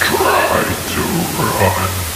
Try to run.